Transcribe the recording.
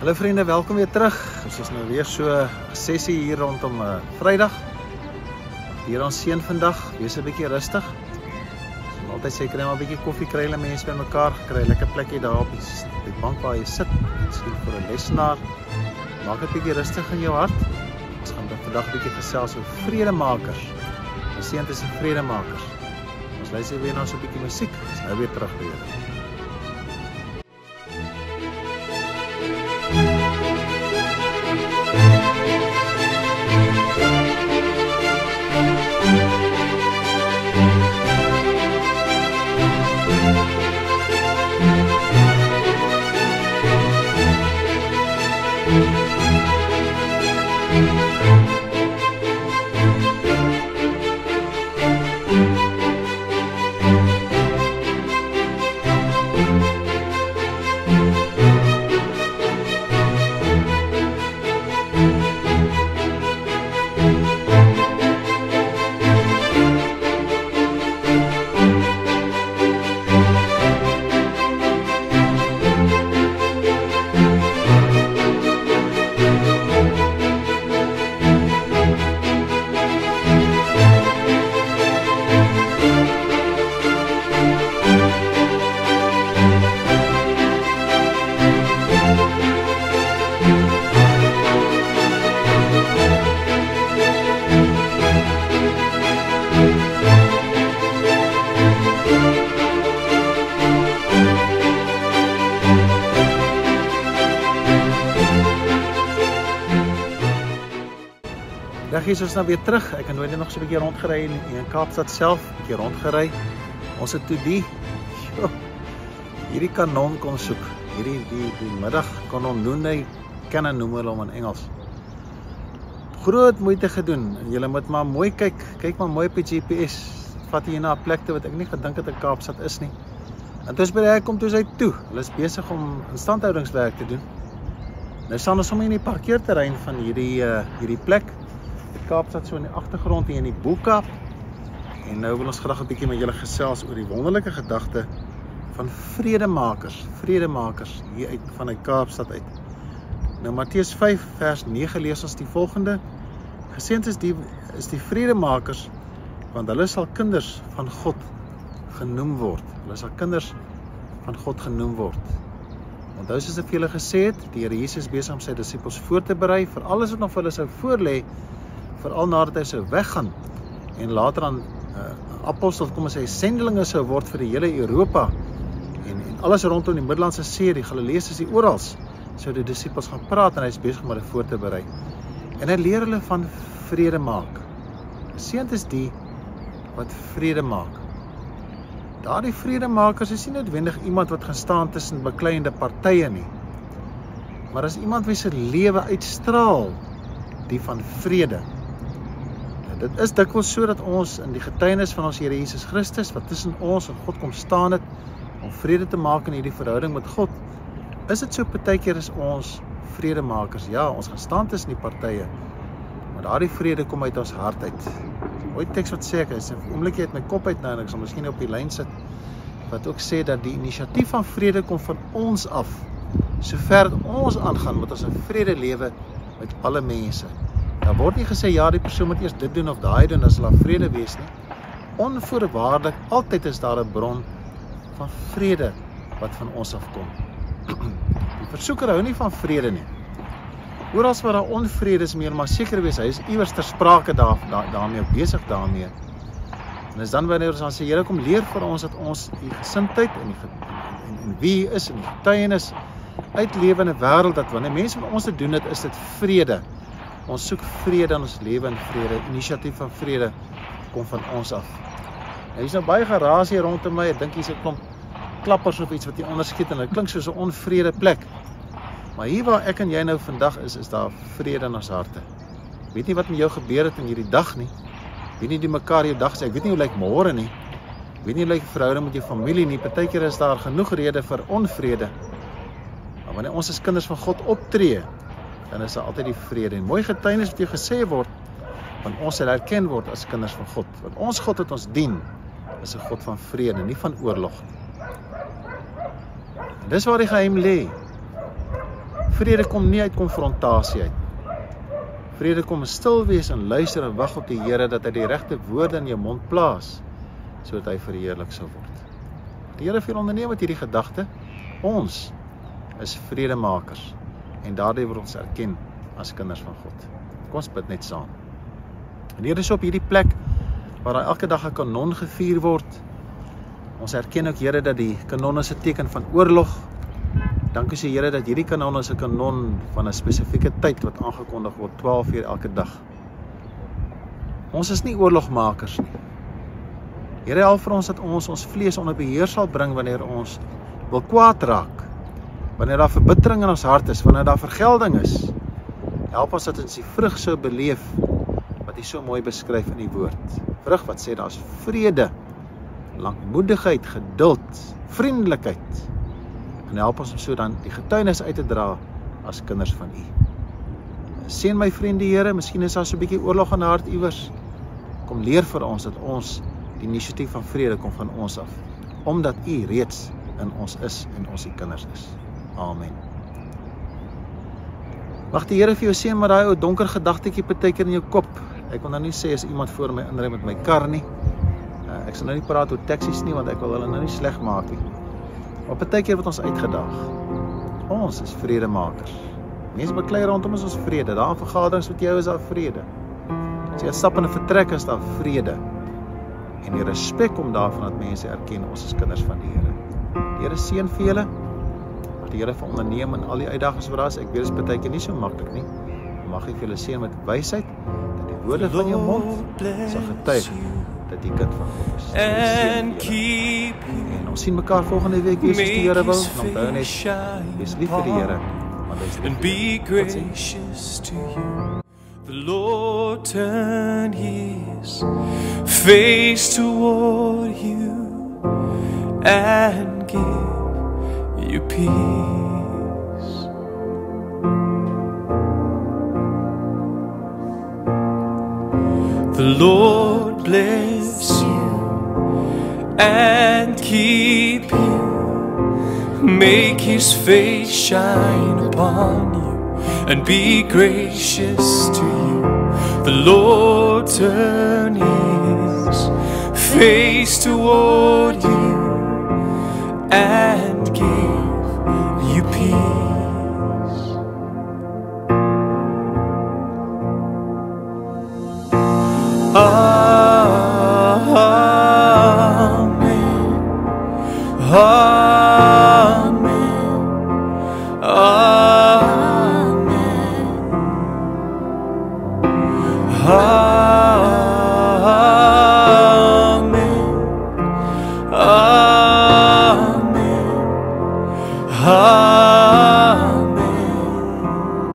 Hallo vriende, welkom weer terug. Ons is nou weer so 'n sessie hier rondom 'n uh, Vrydag. Hier ons seën vandag, wees 'n bietjie rustig. Ons altyd sê kry maar 'n bietjie koffie kry hulle mense by mekaar, kry 'n lekker plekkie daar op die, die bank waar jy sit, miskien vir 'n lesenaar. Maak dit bietjie rustig in jou hart. Ons gaan vandag 'n bietjie gesels oor vredemakers. Ons seën tussen vredemakers. Ons luister weer na so 'n bietjie musiek. Ons nou weer terug by julle. Dag hier is ons nou weer terug. Ek het nou net nog so 'n bietjie rondgery in, in Kaapstad self, 'n bietjie rondgery. Ons het toe die jo, hierdie kanon kom soek. Hierdie die die middag kanon noem hy cannon noem hulle hom in Engels. Groot moeite gedoen. Jy moet maar mooi kyk. Kyk maar mooi op die GPS. Vat jy na 'n plek toe wat ek nie gedink het in Kaapstad is nie. En toe is by hy kom toe hy toe. Hulle is besig om instandhoudingswerk te doen. Nou staan ons sommer in die parkeerterrein van hierdie uh hierdie plek. Kaapstad so in die agtergrond hier in die Boekap. En nou wil ons graag 'n bietjie met julle gesels oor die wonderlike gedagte van vredemakers, vredemakers hier uit vanuit Kaapstad uit. Nou Matteus 5 vers 9 lees ons die volgende: Geseënd is die is die vredemakers want hulle sal kinders van God genoem word. Hulle sal kinders van God genoem word. Onthou soos ek vir julle gesê het, die Here Jesus besig om sy disippels voor te berei vir alles wat nog vir hulle sou voorlê veral nadat hy sou weggaan en later aan uh, apostels kom as hy sendelinge sou word vir die hele Europa en en alles rondom die Middellandse See, die Galileëse See oral sou die disippels gaan praat en hy's besig om hulle voor te berei. En hy leer hulle van vrede maak. Seënd is die wat vrede maak. Daardie vredemakers is nie noodwendig iemand wat gaan staan tussen bekleiende partye nie. Maar as iemand wie se lewe uitstraal die van vrede. Dit is dikwels sodat ons in die getuienis van ons Here Jesus Christus wat tussen ons en God kom staan het om vrede te maak in hierdie verhouding met God. Is dit so partykeer is ons vredemakers? Ja, ons gaan staan tussen die partye. Maar daardie vrede kom uit ons hart uit. Mooi teks wat sê ek is 'n oombliekie uit my kop uit nou en ek sal miskien op die lyn sit wat ook sê dat die inisiatief van vrede kom van ons af. Sover ons aangaan met ons 'n vrede lewe met alle mense. Daar word nie gesê ja, die persoon moet eers dit doen of daai doen as hulle vrede wees nie. Onvoorwaardelik altyd is daar 'n bron van vrede wat van ons afkom. Die versoeker hou nie van vrede nie. Oral waar daar onvrede is, meer maar seker wees hy is iewers ter sprake daar, daar daarmee besig daarmee. En as dan wanneer ons dan sê Here kom leer vir ons dat ons die gesindheid en die en, en wie is in die getuienis uitlewe in 'n wêreld dat wanneer mense met ons te doen het, is dit vrede. Ons soek vrede in ons lewe en vrede. Inisiatief van vrede kom van ons af. Nou hier's nou baie geraas hier rondom my. Ek dink hier's 'n klomp klappers of iets wat hier onderskiet en dit klink soos 'n onvrede plek. Maar hier waar ek en jy nou vandag is, is daar vrede in ons harte. Weet nie wat met jou gebeur het in hierdie dag nie. Weet nie die mekaar jou dag sê. Ek weet nie hoe lyk môre nie. Weet nie hoe lyk verhouding met jou familie nie. Partykeer is daar genoeg redes vir onvrede. Maar wanneer ons as kinders van God optree, dan is daar altyd die vrede en mooi getuienis wat jy gesê word van ons sal erken word as kinders van God. Want ons God wat ons dien is 'n God van vrede, nie van oorlog nie. En dis waar die geheim lê. Vrede kom nie uit konfrontasie uit. Vrede kom stil wees en luister en wag op die Here dat hy die regte woorde in jou mond plaas sodat hy verheerlik sal word. Die Here vir onderneem met hierdie gedagte. Ons is vredemakers en daardie word ons erken as kinders van God. Kom ons bid net saam. En hier is op hierdie plek waar daar elke dag 'n kanon gevier word. Ons erken ook Here dat die kanon is 'n teken van oorlog. Dankie sê Here dat hierdie kanon is 'n kanon van 'n spesifieke tyd wat aangekondig word 12 uur elke dag. Ons is nie oorlogmakers nie. Here help vir ons dat ons ons vlees onder beheer sal bring wanneer ons wil kwaad raak. Wanneer daar verbittering in ons hart is, wanneer daar vergelding is. Help ons dat ons die vrug sou beleef wat U so mooi beskryf in die woord. Vrug wat sê daar's vrede, lankmoedigheid, geduld, vriendelikheid. En help ons om so dan die getuienis uit te dra as kinders van U. Seën my vriende Here, miskien is daar so 'n bietjie oorlog in hart iewers. Kom leer vir ons dat ons die inisiatief van vrede kom van ons af, omdat U reeds in ons is en ons die kinders is. Amen. Mag die Here vir jou seën met daai ou donker gedagtetjie partykeer in jou kop. Ek wil nou nie sê as iemand voor my inry met my kar nie. Uh, ek sal nou nie praat oor taksies nie want ek wil hulle nou nie sleg maak nie. Maar partykeer word ons uitgedaag. Ons is vredemakers. Mense beklei rondom ons ons vrede. Daar in vergaderings met jou is daar vrede. As jy stap in 'n vertrek is daar vrede. En die respek om daarvan dat mense erken ons is kinders van die Here. Die Here seën vir julle die Here vir onderneem en al die uitdagings wat daar is. Ek weet dit is baie keer nie so maklik nie. Mag ek vir julle seën met wysheid dat die woorde van jou mond sal getuig dat jy kind van God is. And keep En ons sien mekaar volgende week weer as die Here wil. Onthou net, wees lief vir die Here. And be gracious to you. The Lord turn his face toward you and give you peace. The Lord bless you and keep you. Make his face shine upon you and be gracious to you. The Lord turn his face toward you and